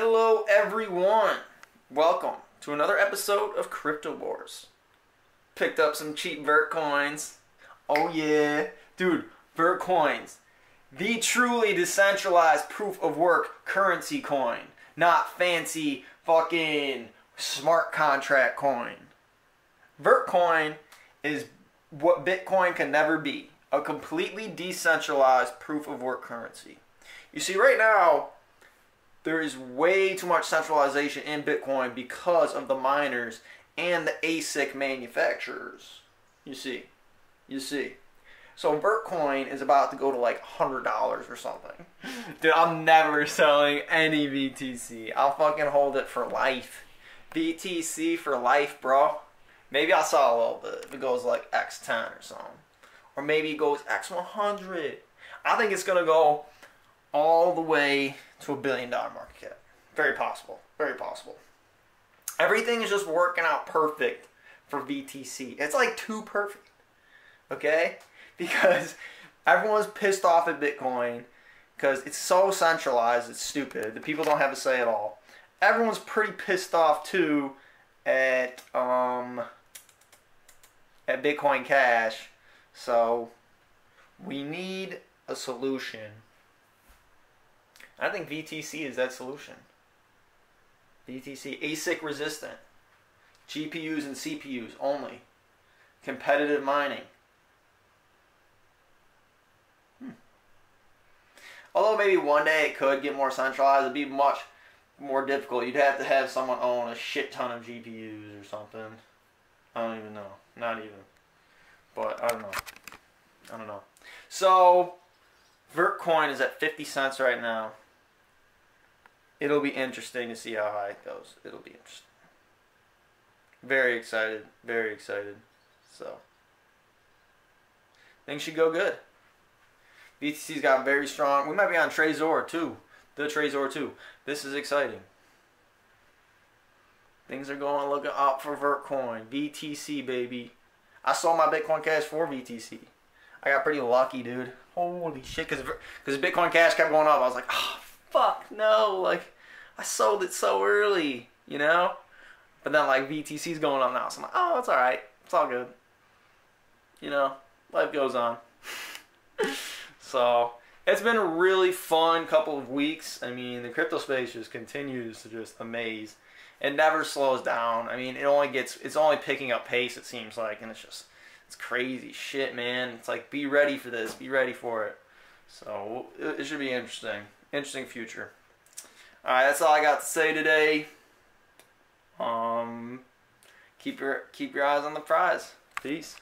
Hello, everyone. Welcome to another episode of Crypto Wars. Picked up some cheap Vertcoins. Oh, yeah. Dude, Vertcoins. The truly decentralized proof of work currency coin. Not fancy fucking smart contract coin. Vertcoin is what Bitcoin can never be a completely decentralized proof of work currency. You see, right now, there is way too much centralization in Bitcoin because of the miners and the ASIC manufacturers. You see, you see. So Bitcoin is about to go to like hundred dollars or something. Dude, I'm never selling any BTC. I'll fucking hold it for life. BTC for life, bro. Maybe I'll sell a little bit if it goes like X10 or something. Or maybe it goes X100. I think it's gonna go all the way to a billion dollar market cap. Very possible. Very possible. Everything is just working out perfect for VTC. It's like too perfect. Okay? Because everyone's pissed off at Bitcoin because it's so centralized, it's stupid. The people don't have a say at all. Everyone's pretty pissed off too at um at Bitcoin Cash. So we need a solution I think VTC is that solution. VTC, ASIC resistant, GPUs and CPUs only, competitive mining. Hmm. Although maybe one day it could get more centralized, it'd be much more difficult. You'd have to have someone own a shit ton of GPUs or something. I don't even know. Not even. But I don't know. I don't know. So, Vertcoin is at 50 cents right now it'll be interesting to see how high it goes. It'll be interesting. Very excited. Very excited. So things should go good. BTC's got very strong. We might be on Trezor too. The Trezor too. This is exciting. Things are going looking up for Vertcoin. BTC baby. I sold my Bitcoin Cash for BTC. I got pretty lucky, dude. Holy shit, because Bitcoin Cash kept going up. I was like, oh fuck no, like I sold it so early, you know? But then like VTC's going on now, so I'm like, oh, it's all right, it's all good. You know, life goes on. so it's been a really fun couple of weeks. I mean, the crypto space just continues to just amaze. It never slows down. I mean, it only gets, it's only picking up pace. It seems like, and it's just, it's crazy shit, man. It's like, be ready for this, be ready for it. So it should be interesting, interesting future. All right, that's all I got to say today. Um, keep your keep your eyes on the prize. Peace.